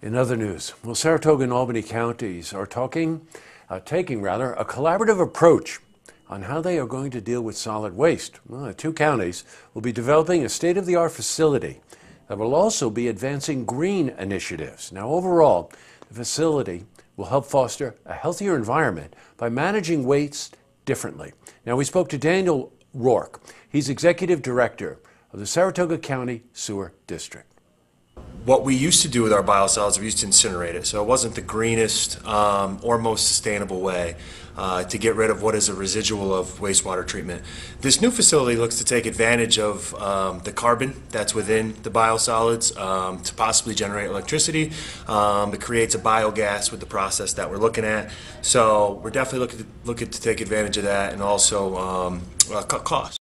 In other news, well, Saratoga and Albany counties are talking, uh, taking rather, a collaborative approach on how they are going to deal with solid waste. Well, the two counties will be developing a state-of-the-art facility that will also be advancing green initiatives. Now, overall, the facility will help foster a healthier environment by managing waste differently. Now, we spoke to Daniel Rourke. He's executive director of the Saratoga County Sewer District what we used to do with our biosolids, we used to incinerate it. So it wasn't the greenest um, or most sustainable way uh, to get rid of what is a residual of wastewater treatment. This new facility looks to take advantage of um, the carbon that's within the biosolids um, to possibly generate electricity. Um, it creates a biogas with the process that we're looking at. So we're definitely looking to, looking to take advantage of that and also um, uh, cut costs.